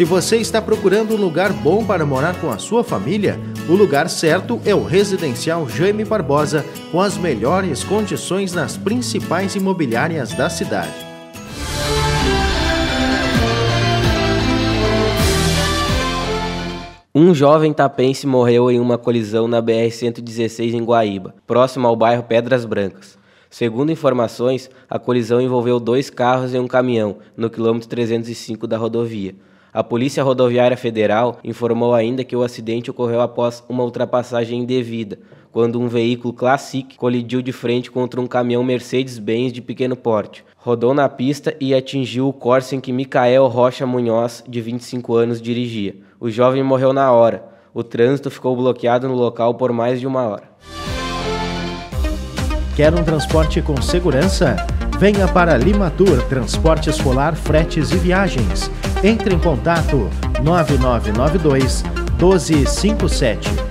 Se você está procurando um lugar bom para morar com a sua família, o lugar certo é o Residencial Jaime Barbosa, com as melhores condições nas principais imobiliárias da cidade. Um jovem tapense morreu em uma colisão na BR-116 em Guaíba, próximo ao bairro Pedras Brancas. Segundo informações, a colisão envolveu dois carros e um caminhão, no quilômetro 305 da rodovia. A Polícia Rodoviária Federal informou ainda que o acidente ocorreu após uma ultrapassagem indevida, quando um veículo Classic colidiu de frente contra um caminhão Mercedes-Benz de pequeno porte. Rodou na pista e atingiu o Corsa em que Micael Rocha Munhoz, de 25 anos, dirigia. O jovem morreu na hora. O trânsito ficou bloqueado no local por mais de uma hora. Quer um transporte com segurança? Venha para Limatur Transporte Escolar, Fretes e Viagens. Entre em contato 9992 1257